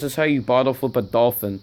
This is how you bottle flip a dolphin.